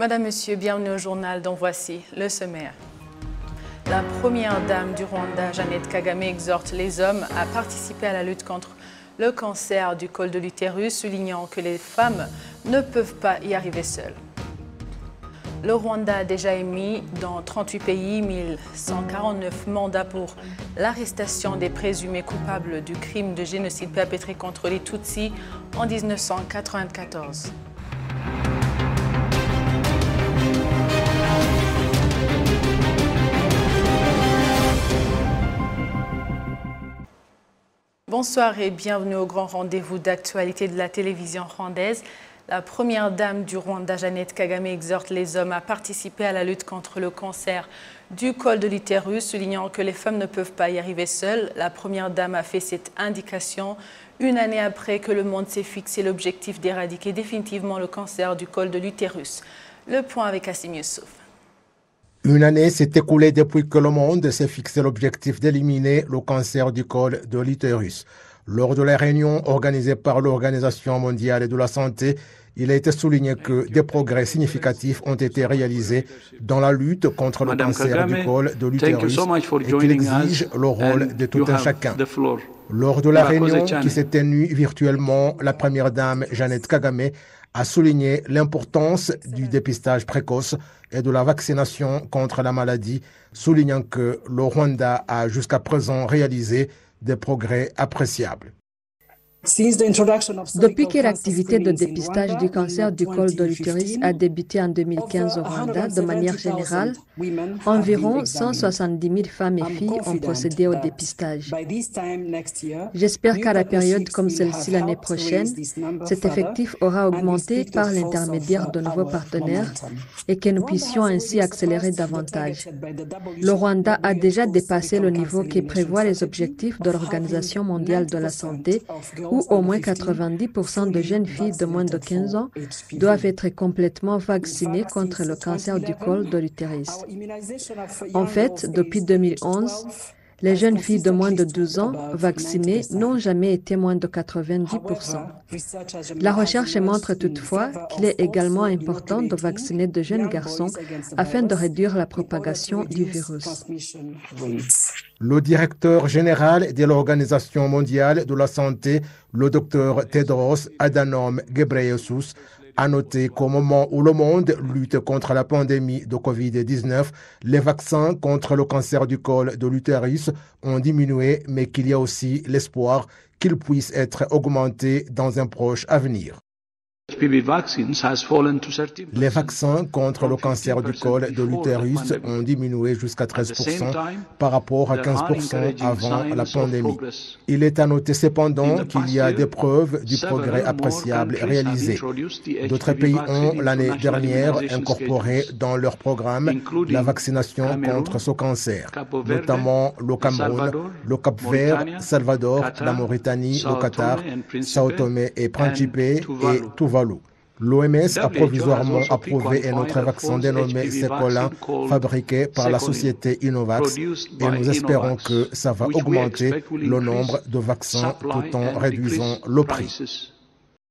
Madame, Monsieur, bienvenue au journal dont voici le sommaire. La première dame du Rwanda, Jeannette Kagame, exhorte les hommes à participer à la lutte contre le cancer du col de l'utérus, soulignant que les femmes ne peuvent pas y arriver seules. Le Rwanda a déjà émis dans 38 pays 1149 mandats pour l'arrestation des présumés coupables du crime de génocide perpétré contre les Tutsis en 1994. Bonsoir et bienvenue au grand rendez-vous d'actualité de la télévision rwandaise. La première dame du Rwanda, Jeannette Kagame, exhorte les hommes à participer à la lutte contre le cancer du col de l'utérus, soulignant que les femmes ne peuvent pas y arriver seules. La première dame a fait cette indication une année après que le monde s'est fixé l'objectif d'éradiquer définitivement le cancer du col de l'utérus. Le point avec Assim Youssouf. Une année s'est écoulée depuis que le monde s'est fixé l'objectif d'éliminer le cancer du col de l'utérus. Lors de la réunion organisée par l'Organisation mondiale de la santé, il a été souligné que des progrès significatifs ont été réalisés dans la lutte contre le cancer du col de l'utérus et qu'il exige le rôle de tout un chacun. Lors de la réunion qui s'est tenue virtuellement, la première dame Jeannette Kagame a souligné l'importance du dépistage précoce et de la vaccination contre la maladie, soulignant que le Rwanda a jusqu'à présent réalisé des progrès appréciables. Depuis que l'activité de dépistage du cancer du col de l'utérus a débuté en 2015 au Rwanda, de manière générale, environ 170 000 femmes et filles ont procédé au dépistage. J'espère qu'à la période comme celle-ci l'année prochaine, cet effectif aura augmenté par l'intermédiaire de nouveaux partenaires et que nous puissions ainsi accélérer davantage. Le Rwanda a déjà dépassé le niveau qui prévoit les objectifs de l'Organisation mondiale de la santé où au moins 90% de jeunes filles de moins de 15 ans doivent être complètement vaccinées contre le cancer du col de l'utérus. En fait, depuis 2011, les jeunes filles de moins de 12 ans vaccinées n'ont jamais été moins de 90%. La recherche montre toutefois qu'il est également important de vacciner de jeunes garçons afin de réduire la propagation du virus. Le directeur général de l'Organisation mondiale de la santé, le docteur Tedros Adhanom Ghebreyesus, a noté qu'au moment où le monde lutte contre la pandémie de Covid-19, les vaccins contre le cancer du col de l'utérus ont diminué, mais qu'il y a aussi l'espoir qu'ils puissent être augmentés dans un proche avenir. Les vaccins contre le cancer du col de l'utérus ont diminué jusqu'à 13% par rapport à 15% avant la pandémie. Il est à noter cependant qu'il y a des preuves du progrès appréciable réalisé. D'autres pays ont l'année dernière incorporé dans leur programme la vaccination contre ce cancer, notamment le Cameroun, le Cap-Vert, Salvador, la Mauritanie, le Qatar, Sao Tomé et Principe et Tuvalu. L'OMS a provisoirement approuvé un autre vaccin dénommé Secolin, fabriqué par la société Innovax, et nous espérons que ça va augmenter le nombre de vaccins tout en réduisant le prix.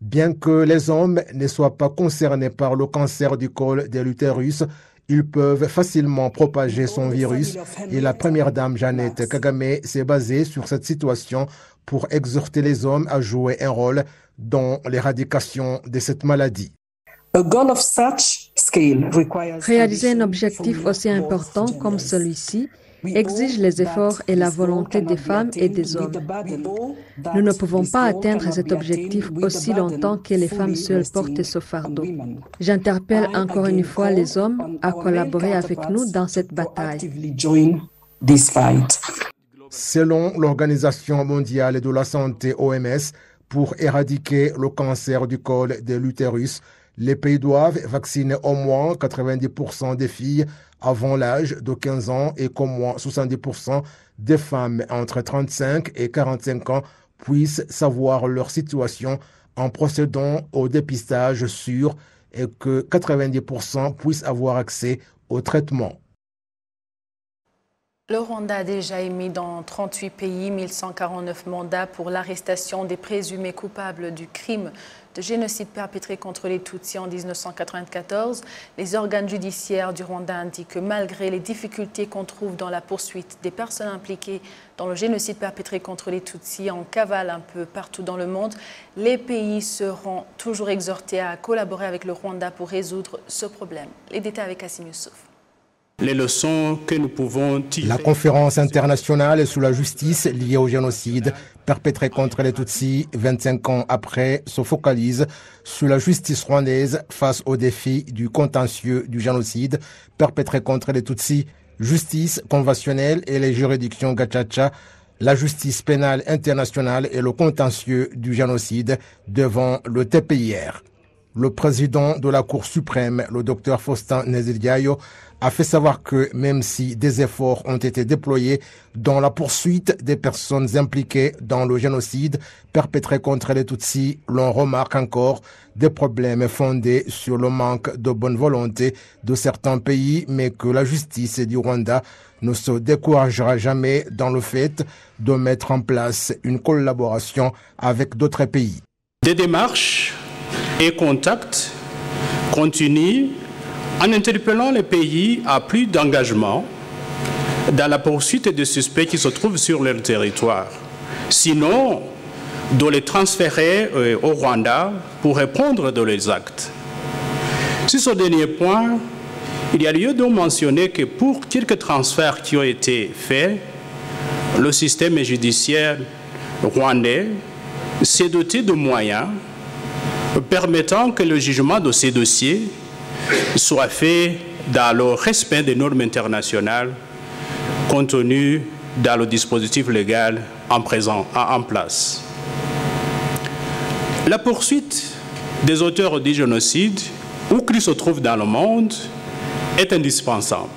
Bien que les hommes ne soient pas concernés par le cancer du col de l'utérus, ils peuvent facilement propager son virus et la première dame Jeannette Kagame s'est basée sur cette situation pour exhorter les hommes à jouer un rôle dans l'éradication de cette maladie. Réaliser un objectif aussi important comme celui-ci exige les efforts et la volonté des femmes et des hommes. Nous ne pouvons pas atteindre cet objectif aussi longtemps que les femmes seules portent ce fardeau. J'interpelle encore une fois les hommes à collaborer avec nous dans cette bataille. Selon l'Organisation mondiale de la santé OMS, pour éradiquer le cancer du col de l'utérus, les pays doivent vacciner au moins 90% des filles avant l'âge de 15 ans et qu'au moins 70% des femmes entre 35 et 45 ans puissent savoir leur situation en procédant au dépistage sûr et que 90% puissent avoir accès au traitement. Le Rwanda a déjà émis dans 38 pays 1149 mandats pour l'arrestation des présumés coupables du crime de génocide perpétré contre les Tutsis en 1994, les organes judiciaires du Rwanda indiquent que malgré les difficultés qu'on trouve dans la poursuite des personnes impliquées dans le génocide perpétré contre les Tutsis en cavale un peu partout dans le monde, les pays seront toujours exhortés à collaborer avec le Rwanda pour résoudre ce problème. Les détails avec Kassim. La conférence internationale sur la justice liée au génocide perpétré contre les Tutsis 25 ans après se focalise sur la justice rwandaise face aux défis du contentieux du génocide perpétré contre les Tutsis, justice conventionnelle et les juridictions gachacha, la justice pénale internationale et le contentieux du génocide devant le TPIR. Le président de la Cour suprême, le docteur Faustin Nezediayo, a fait savoir que même si des efforts ont été déployés dans la poursuite des personnes impliquées dans le génocide perpétré contre les Tutsis, l'on remarque encore des problèmes fondés sur le manque de bonne volonté de certains pays, mais que la justice du Rwanda ne se découragera jamais dans le fait de mettre en place une collaboration avec d'autres pays. Des démarches et contacts continuent en interpellant les pays à plus d'engagement dans la poursuite des suspects qui se trouvent sur leur territoire. Sinon, de les transférer euh, au Rwanda pour répondre de leurs actes. Sur ce dernier point, il y a lieu de mentionner que pour quelques transferts qui ont été faits, le système judiciaire rwandais s'est doté de moyens permettant que le jugement de ces dossiers soit fait dans le respect des normes internationales contenues dans le dispositif légal en, en place. La poursuite des auteurs du génocide, où qu'ils se trouvent dans le monde, est indispensable.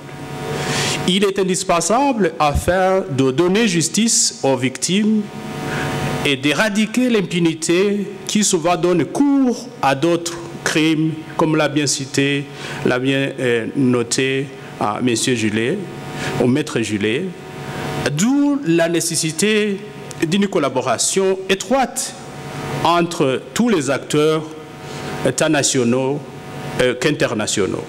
Il est indispensable afin de donner justice aux victimes et d'éradiquer l'impunité qui souvent donne cours à d'autres comme l'a bien cité, l'a bien euh, noté à M. Julet, au maître Julet. D'où la nécessité d'une collaboration étroite entre tous les acteurs, tant nationaux euh, qu'internationaux.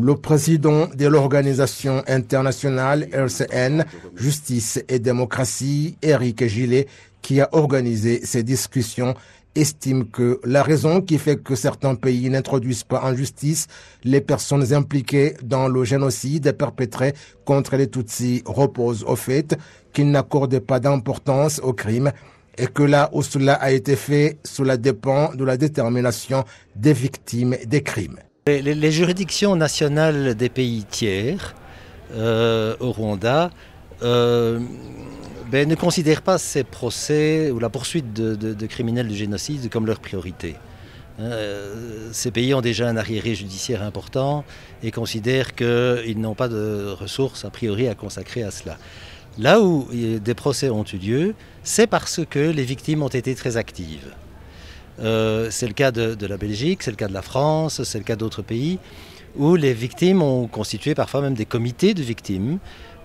Le président de l'organisation internationale RCN, Justice et démocratie, Eric Gillet, qui a organisé ces discussions, estime que la raison qui fait que certains pays n'introduisent pas en justice les personnes impliquées dans le génocide perpétré contre les Tutsis repose au fait qu'ils n'accordent pas d'importance au crime et que là où cela a été fait, cela dépend de la détermination des victimes des crimes. Les, juridictions nationales des pays tiers euh, au Rwanda euh, ben, ne considèrent pas ces procès ou la poursuite de, criminels du génocide comme leur priorité. Euh, ces pays ont déjà un arriéré judiciaire important et considèrent qu'ils n'ont pas de ressources a priori à consacrer à cela. Là où des procès ont eu lieu, c'est parce que les victimes ont été très actives. Euh, c'est le cas de, la Belgique, c'est le cas de la France, c'est le cas d'autres pays, où les victimes ont constitué parfois même des comités de victimes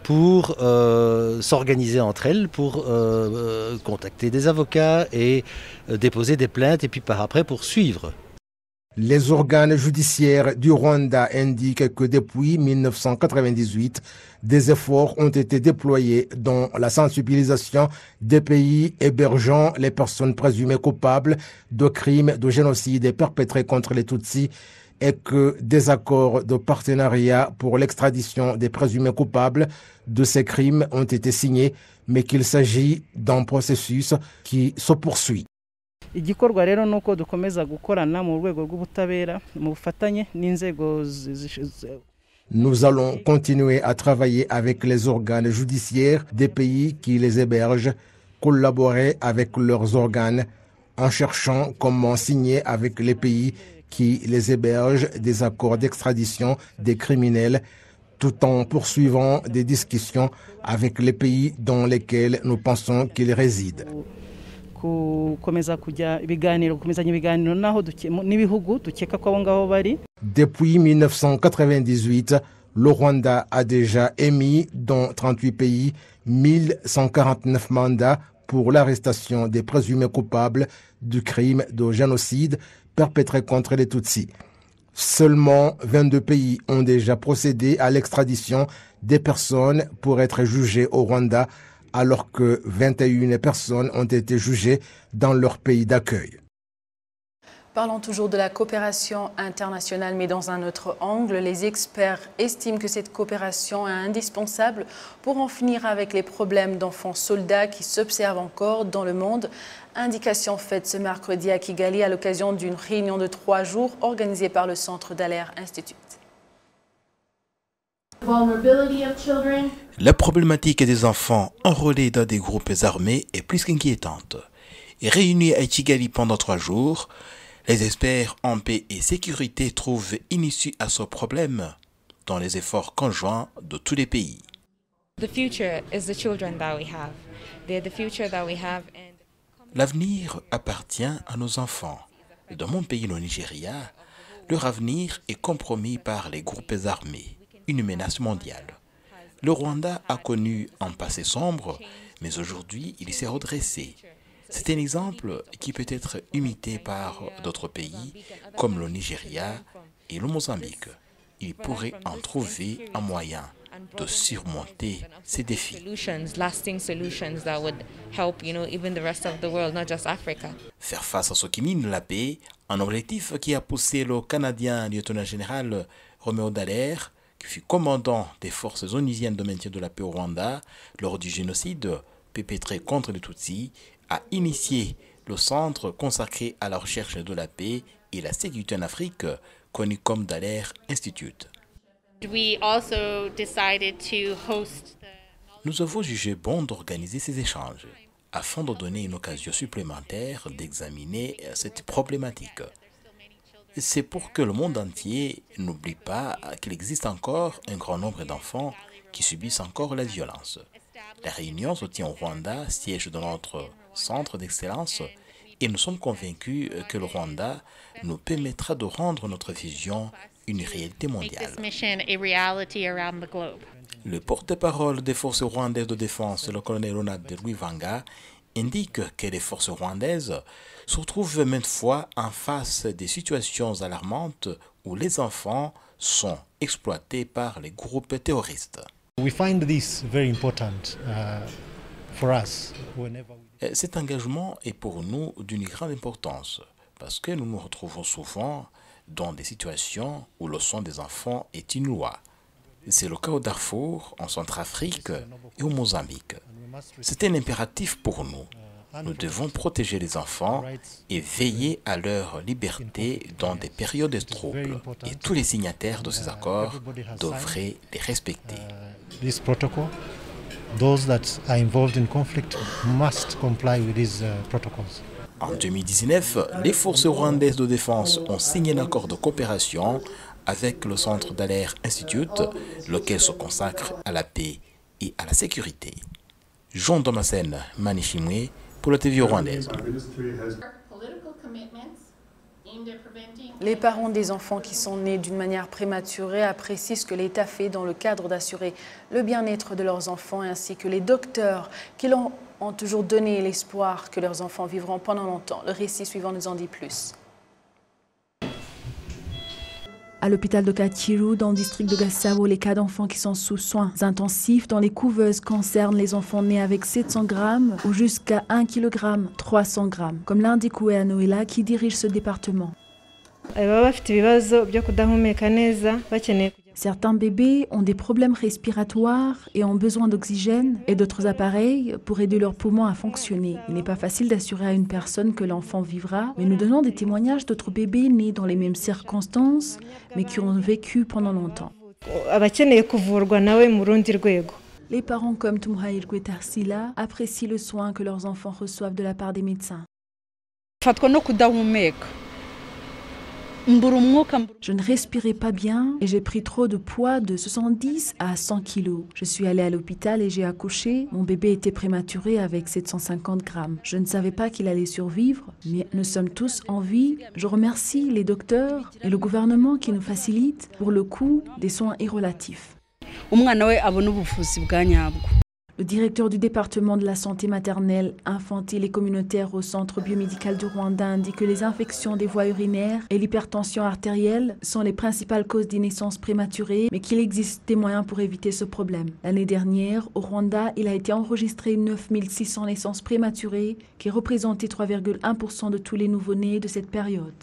pour euh, s'organiser entre elles, pour euh, contacter des avocats et déposer des plaintes, et puis par après poursuivre. Les organes judiciaires du Rwanda indiquent que depuis 1998, des efforts ont été déployés dans la sensibilisation des pays hébergeant les personnes présumées coupables de crimes de génocide perpétrés contre les Tutsis et que des accords de partenariat pour l'extradition des présumés coupables de ces crimes ont été signés, mais qu'il s'agit d'un processus qui se poursuit. igikorwa rero ni uko dukomeza gukorana mu rwego rw'ubutabera mu bufatanye n'inzego Nous allons continuer à travailler avec les organes judiciaires des pays qui les hébergent, collaborer avec leurs organes en cherchant comment signer avec les pays qui les hébergent des accords d'extradition des criminels tout en poursuivant des discussions avec les pays dans lesquels nous pensons qu'ils résident. Depuis 1998, le Rwanda a déjà émis dans 38 pays 1149 mandats pour l'arrestation des présumés coupables du crime de génocide perpétré contre les Tutsis. Seulement 22 pays ont déjà procédé à l'extradition des personnes pour être jugées au Rwanda, alors que 21 personnes ont été jugées dans leur pays d'accueil. Parlons toujours de la coopération internationale, mais dans un autre angle. Les experts estiment que cette coopération est indispensable pour en finir avec les problèmes d'enfants soldats qui s'observent encore dans le monde. Indication faite ce mercredi à Kigali à l'occasion d'une réunion de trois jours organisée par le Centre d'Alert Institute. La problématique des enfants enrôlés dans des groupes armés est plus qu'inquiétante. Réunis à Kigali pendant trois jours, les experts en paix et sécurité trouvent une issue à ce problème dans les efforts conjoints de tous les pays. L'avenir appartient à nos enfants. Dans mon pays, le Nigeria, leur avenir est compromis par les groupes armés, une menace mondiale. Le Rwanda a connu un passé sombre, mais aujourd'hui il s'est redressé. C'est un exemple qui peut être imité par d'autres pays comme le Nigeria et le Mozambique. Il pourrait en trouver un moyen de surmonter ces défis. Faire face à ce qui mine la paix, un objectif qui a poussé le Canadien lieutenant général Roméo Dallaire, qui fut commandant des forces onisiennes de maintien de la paix au Rwanda lors du génocide perpétré contre les Tutsis, a initié le centre consacré à la recherche de la paix et la sécurité en Afrique, connu comme Dallaire Institute. Nous avons jugé bon d'organiser ces échanges afin de donner une occasion supplémentaire d'examiner cette problématique. C'est pour que le monde entier n'oublie pas qu'il existe encore un grand nombre d'enfants qui subissent encore la violence. La réunion se tient au Rwanda, siège de notre centre d'excellence, et nous sommes convaincus que le Rwanda nous permettra de rendre notre vision une réalité mondiale. Le porte-parole des forces rwandaises de défense, le colonel Ronald de Vanga, indique que les forces rwandaises se retrouvent maintes fois en face des situations alarmantes où les enfants sont exploités par les groupes terroristes. Cet engagement est pour nous d'une grande importance parce que nous nous retrouvons souvent dans des situations où le sang des enfants est une loi. C'est le cas au Darfour, en Centrafrique et au Mozambique. C'est un impératif pour nous. Nous devons protéger les enfants et veiller à leur liberté dans des périodes de troubles. Et tous les signataires de ces accords devraient les respecter. En 2019, les forces rwandaises de défense ont signé un accord de coopération avec le Centre d'Alert Institute, lequel se consacre à la paix et à la sécurité. Jean Damascène Manichimwe pour la TV rwandaise. Les parents des enfants qui sont nés d'une manière prématurée apprécient ce que l'État fait dans le cadre d'assurer le bien-être de leurs enfants ainsi que les docteurs qui leur ont toujours donné l'espoir que leurs enfants vivront pendant longtemps. Le récit suivant nous en dit plus. À l'hôpital de Kachiru, dans le district de Gassavo, les cas d'enfants qui sont sous soins intensifs dans les couveuses concernent les enfants nés avec 700 grammes ou jusqu'à 1 kg, 300 grammes, comme l'indique Noëlla qui dirige ce département. Certains bébés ont des problèmes respiratoires et ont besoin d'oxygène et d'autres appareils pour aider leurs poumons à fonctionner. Il n'est pas facile d'assurer à une personne que l'enfant vivra, mais nous donnons des témoignages d'autres bébés nés dans les mêmes circonstances, mais qui ont vécu pendant longtemps. Les parents comme Tumhairgwe Tarsila apprécient le soin que leurs enfants reçoivent de la part des médecins. Je ne respirais pas bien et j'ai pris trop de poids de 70 à 100 kilos. Je suis allée à l'hôpital et j'ai accouché. Mon bébé était prématuré avec 750 grammes. Je ne savais pas qu'il allait survivre, mais nous sommes tous en vie. Je remercie les docteurs et le gouvernement qui nous facilitent pour le coût des soins irrelatifs. Le directeur du département de la santé maternelle, infantile et communautaire au centre biomédical du Rwanda indique que les infections des voies urinaires et l'hypertension artérielle sont les principales causes des naissances prématurées, mais qu'il existe des moyens pour éviter ce problème. L'année dernière, au Rwanda, il a été enregistré 9600 naissances prématurées, qui représentaient 3,1% de tous les nouveau-nés de cette période.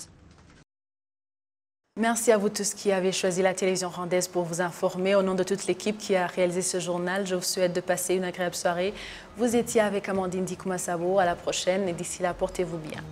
Merci à vous tous qui avez choisi la télévision rwandaise pour vous informer. Au nom de toute l'équipe qui a réalisé ce journal, je vous souhaite de passer une agréable soirée. Vous étiez avec Amandine Dikumasabo. À la prochaine et d'ici là, portez-vous bien.